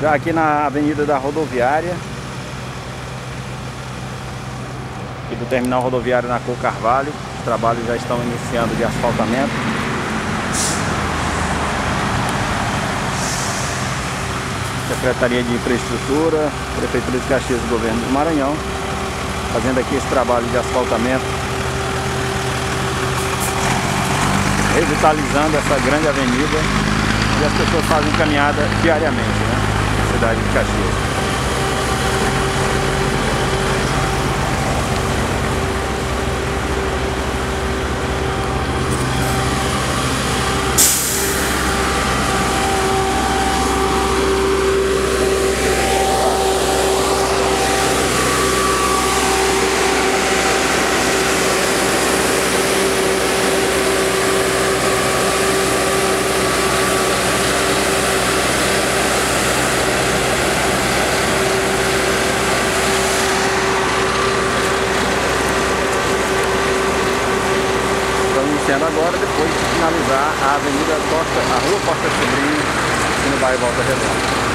Já aqui na avenida da rodoviária. Aqui do terminal rodoviário na Cor Carvalho. Os trabalhos já estão iniciando de asfaltamento. Secretaria de Infraestrutura, Prefeitura de Caxias do Governo do Maranhão, fazendo aqui esse trabalho de asfaltamento, revitalizando essa grande avenida e as pessoas fazem caminhada diariamente, né? Cidade de Caxias. Agora, depois de finalizar a Avenida Costa, a Rua Costa Sobrinho, aqui no bairro Volta Redonda.